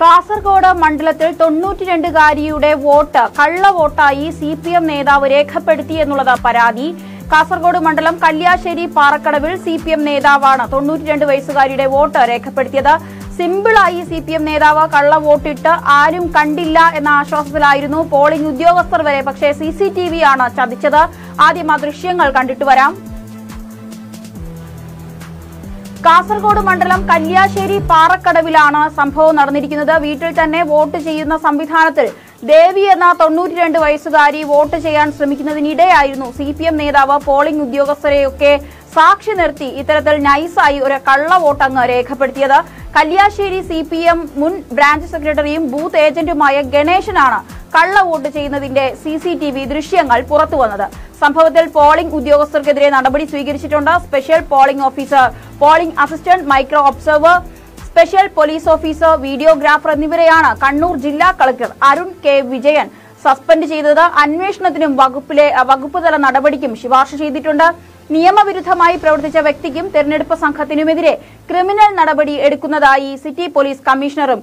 കാസർഗോഡ് മണ്ഡലത്തിൽ തൊണ്ണൂറ്റിരണ്ടുകാരിയുടെ വോട്ട് കള്ള വോട്ടായി C P M നേതാവ് രേഖപ്പെടുത്തി എന്നുള്ളത് പരാതി. കാസർഗോഡ് മണ്ഡലം കല്യാശ്ശേരി പാറക്കടവിൽ സി പി എം നേതാവാണ് തൊണ്ണൂറ്റിരണ്ട് വയസ്സുകാരിയുടെ വോട്ട് രേഖപ്പെടുത്തിയത്. സിമ്പിളായി സി പി എം നേതാവ് കള്ള വോട്ടിട്ട് ആരും കണ്ടില്ല എന്ന ആശ്വാസത്തിലായിരുന്നു പോളിംഗ് ഉദ്യോഗസ്ഥർ വരെ. പക്ഷേ സി സി ടി വി ആണ് ചതിച്ചത്. ആദ്യം ആ ദൃശ്യങ്ങൾ കണ്ടിട്ട് വരാം. കാസർഗോഡ് മണ്ഡലം കല്യാശ്ശേരി പാറക്കടവിലാണ് സംഭവം നടന്നിരിക്കുന്നത്. വീട്ടിൽ തന്നെ വോട്ട് ചെയ്യുന്ന സംവിധാനത്തിൽ ദേവി എന്ന തൊണ്ണൂറ്റിരണ്ട് വയസ്സുകാരി വോട്ട് ചെയ്യാൻ ശ്രമിക്കുന്നതിനിടെയായിരുന്നു സി പി എം നേതാവ് പോളിംഗ് ഉദ്യോഗസ്ഥരെയൊക്കെ സാക്ഷി നിർത്തി ഇത്തരത്തിൽ നൈസായി ഒരു കള്ള വോട്ടങ്ങ് രേഖപ്പെടുത്തിയത്. കല്യാശ്ശേരി സി പി എം മുൻ ബ്രാഞ്ച് സെക്രട്ടറിയും ബൂത്ത് ഏജന്റുമായ ഗണേശനാണ് കള്ള വോട്ട് ചെയ്യുന്നതിന്റെ സി സി ടി വി ദൃശ്യങ്ങൾ പുറത്തുവന്നത് സംഭവത്തിൽ പോളിംഗ് ഉദ്യോഗസ്ഥർക്കെതിരെ നടപടി സ്വീകരിച്ചിട്ടുണ്ട്. Special polling officer polling assistant micro observer special police officer videographer എന്നിവരെയാണ് കണ്ണൂർ ജില്ലാ collector Arun K Vijayan suspend ചെയ്തത്. അന്വേഷണത്തിനും വകുപ്പിലെ വകുപ്പ് തല നടപടിക്കും ശുപാർശ ചെയ്തിട്ടുണ്ട്. നിയമവിരുദ്ധമായി പ്രവർത്തിച്ച വ്യക്തിക്കും തെരഞ്ഞെടുപ്പ് സംഘത്തിനുമെതിരെ ക്രിമിനൽ നടപടി എടുക്കുന്നതായി സിറ്റി പോലീസ് കമ്മീഷണറും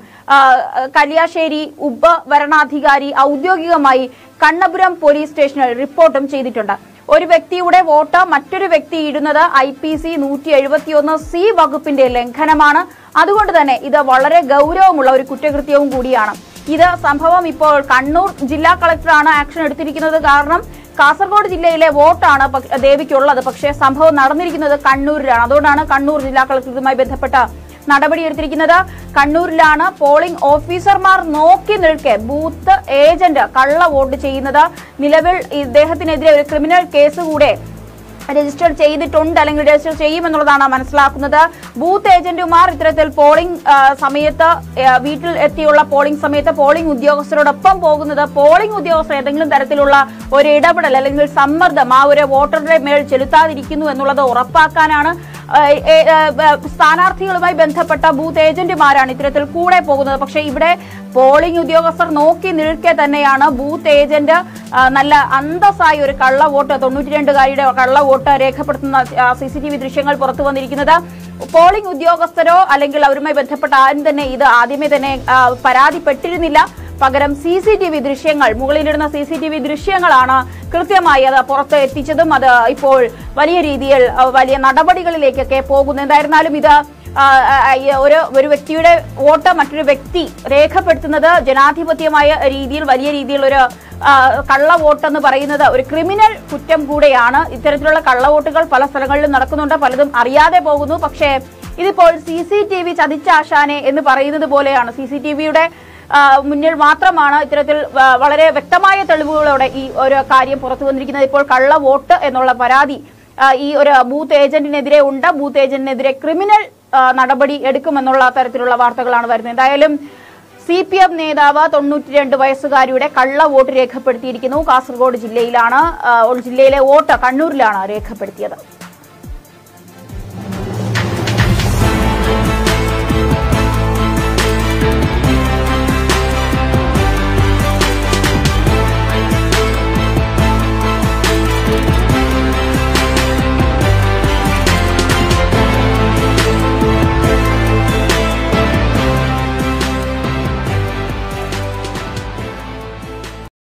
കല്യാശ്ശേരി ഉപവരണാധികാരി ഔദ്യോഗികമായി കണ്ണപുരം പോലീസ് സ്റ്റേഷനിൽ റിപ്പോർട്ടും ചെയ്തിട്ടുണ്ട്. ഒരു വ്യക്തിയുടെ വോട്ട് മറ്റൊരു വ്യക്തി ഇടുന്നത് ഐ പി സി നൂറ്റി എഴുപത്തിയൊന്ന് സി വകുപ്പിന്റെ ലംഘനമാണ്. അതുകൊണ്ട് തന്നെ ഇത് വളരെ ഗൗരവമുള്ള ഒരു കുറ്റകൃത്യവും കൂടിയാണ്. ഇത് സംഭവം ഇപ്പോൾ കണ്ണൂർ ജില്ലാ കളക്ടറാണ് ആക്ഷൻ എടുത്തിരിക്കുന്നത്. കാരണം കാസർഗോഡ് ജില്ലയിലെ വോട്ടാണ് ദേവിക്കുള്ളത്. പക്ഷേ സംഭവം നടന്നിരിക്കുന്നത് കണ്ണൂരിലാണ്. അതുകൊണ്ടാണ് കണ്ണൂർ ജില്ലാ കളക്ടറുമായി ബന്ധപ്പെട്ട നടപടിയെടുത്തിരിക്കുന്നത്. കണ്ണൂരിലാണ് പോളിംഗ് ഓഫീസർമാർ നോക്കി നിൽക്കെ ബൂത്ത് ഏജന്റ് കള്ള വോട്ട് ചെയ്യുന്നത്. നിലവിൽ ഇദ്ദേഹത്തിനെതിരെ ഒരു ക്രിമിനൽ കേസ് കൂടെ രജിസ്റ്റർ ചെയ്തിട്ടുണ്ട് അല്ലെങ്കിൽ രജിസ്റ്റർ ചെയ്യുമെന്നുള്ളതാണ് മനസ്സിലാക്കുന്നത്. ബൂത്ത് ഏജന്റുമാർ ഇത്തരത്തിൽ പോളിംഗ് സമയത്ത് വീട്ടിൽ എത്തിയുള്ള പോളിംഗ് സമയത്ത് പോളിംഗ് ഉദ്യോഗസ്ഥരോടൊപ്പം പോകുന്നത് പോളിംഗ് ഉദ്യോഗസ്ഥർ ഏതെങ്കിലും തരത്തിലുള്ള ഒരു ഇടപെടൽ അല്ലെങ്കിൽ സമ്മർദ്ദം ആ ഒരു വോട്ടറുടെ മേൽ ചെലുത്താതിരിക്കുന്നു എന്നുള്ളത് ഉറപ്പാക്കാനാണ് സ്ഥാനാർത്ഥികളുമായി ബന്ധപ്പെട്ട ബൂത്ത് ഏജന്റുമാരാണ് ഇത്തരത്തിൽ കൂടെ പോകുന്നത്. പക്ഷേ ഇവിടെ പോളിംഗ് ഉദ്യോഗസ്ഥർ നോക്കി നിൽക്കെ തന്നെയാണ് ബൂത്ത് ഏജന്റ് നല്ല അന്തസ്സായി ഒരു കള്ള വോട്ട് തൊണ്ണൂറ്റിരണ്ടുകാരിയുടെ കള്ള വോട്ട് രേഖപ്പെടുത്തുന്ന സി സി ടി വി ദൃശ്യങ്ങൾ പുറത്തു വന്നിരിക്കുന്നത്. പോളിംഗ് ഉദ്യോഗസ്ഥരോ അല്ലെങ്കിൽ അവരുമായി ബന്ധപ്പെട്ട ആരും തന്നെ ഇത് ആദ്യമേ തന്നെ പരാതിപ്പെട്ടിരുന്നില്ല. പകരം സി സി ടി വി ദൃശ്യങ്ങൾ മുകളിലിടുന്ന സി സി ടി വി ദൃശ്യങ്ങളാണ് കൃത്യമായി അത് പുറത്ത് എത്തിച്ചതും അത് ഇപ്പോൾ വലിയ രീതിയിൽ വലിയ നടപടികളിലേക്കൊക്കെ പോകുന്നു. എന്തായിരുന്നാലും ഇത് ഒരു ഒരു വ്യക്തിയുടെ വോട്ട് മറ്റൊരു വ്യക്തി രേഖപ്പെടുത്തുന്നത് ജനാധിപത്യമായ രീതിയിൽ വലിയ രീതിയിൽ ഒരു കള്ള വോട്ടെന്ന് പറയുന്നത് ഒരു ക്രിമിനൽ കുറ്റം കൂടെയാണ്. ഇത്തരത്തിലുള്ള കള്ള വോട്ടുകൾ പല സ്ഥലങ്ങളിലും നടക്കുന്നുണ്ട് പലതും അറിയാതെ പോകുന്നു. പക്ഷേ ഇതിപ്പോൾ സി സി ടി വി ചതിച്ചാശാനെ എന്ന് പറയുന്നത് പോലെയാണ്. സി സി ടി വിയുടെ മുന്നിൽ മാത്രമാണ് ഇത്തരത്തിൽ വളരെ വ്യക്തമായ തെളിവുകളോടെ ഈ ഒരു കാര്യം പുറത്തു വന്നിരിക്കുന്നത്. ഇപ്പോൾ കള്ള വോട്ട് എന്നുള്ള പരാതി ഈ ഒരു ബൂത്ത് ഏജന്റിനെതിരെ ഉണ്ട്. ബൂത്ത് ഏജന്റിനെതിരെ ക്രിമിനൽ നടപടി എടുക്കുമെന്നുള്ള തരത്തിലുള്ള വാർത്തകളാണ് വരുന്നത്. എന്തായാലും സി പി എം നേതാവ് തൊണ്ണൂറ്റിരണ്ട് വയസ്സുകാരിയുടെ കള്ള വോട്ട് രേഖപ്പെടുത്തിയിരിക്കുന്നു. കാസർഗോഡ് ജില്ലയിലാണ് ജില്ലയിലെ വോട്ട് കണ്ണൂരിലാണ് രേഖപ്പെടുത്തിയത്.